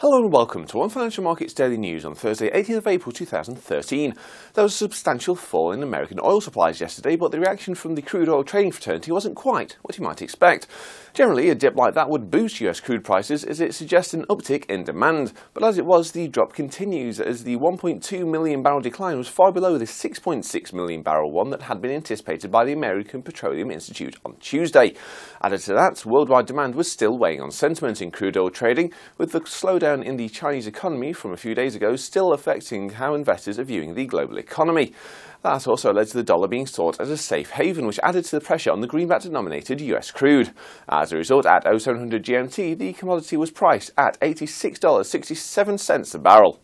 Hello and welcome to One Financial Markets Daily News on Thursday, 18th of April 2013. There was a substantial fall in American oil supplies yesterday, but the reaction from the crude oil trading fraternity wasn't quite what you might expect. Generally, a dip like that would boost US crude prices as it suggests an uptick in demand, but as it was, the drop continues as the 1.2 million barrel decline was far below the 6.6 million barrel one that had been anticipated by the American Petroleum Institute on Tuesday. Added to that, worldwide demand was still weighing on sentiment in crude oil trading, with the slowdown in the Chinese economy from a few days ago still affecting how investors are viewing the global economy. That also led to the dollar being sought as a safe haven, which added to the pressure on the greenback denominated US crude. As a result, at 0700 GMT, the commodity was priced at $86.67 a barrel.